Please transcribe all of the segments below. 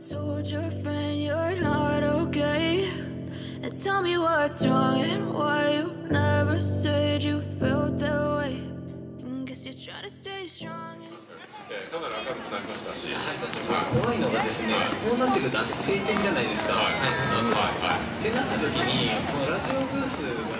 told your friend you're not okay. And tell me what's wrong and why you never said you felt that way. And guess you're trying to stay strong. かなり明るくなりましたし、怖いのがですね、こうなってくるとあそこ晴天じゃないですか、はい台風の後、はいはいってなった時にこのラジオブースが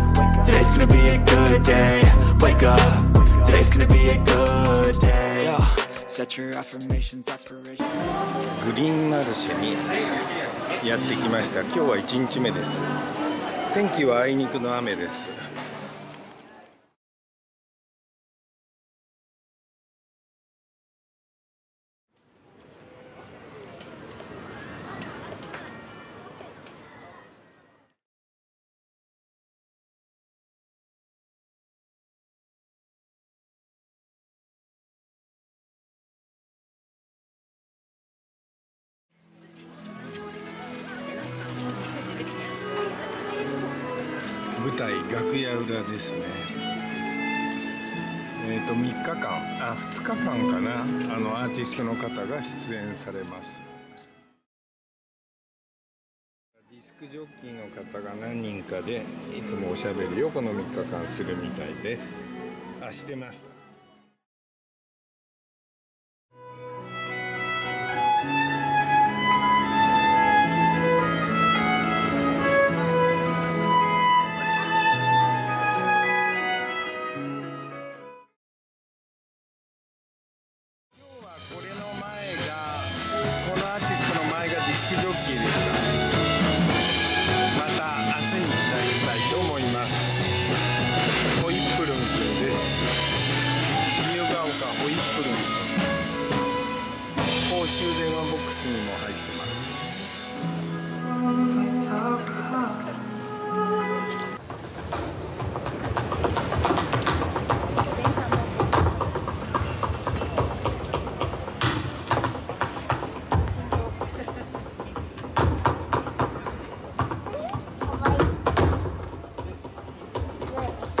today's gonna be a good day. Wake up, today's gonna be a good day. Yo, set your affirmations, aspirations. グリーンマルシェにやってきました今日は1日目です天気はあいにくの雨です舞台楽屋裏ですね。えっ、と3日間あ2日間かな。あのアーティストの方が出演されます。ディスクジョッキーの方が何人かでいつもおしゃべりをこの3日間するみたいです。あしてました。電話ボックスにも入ってますはい。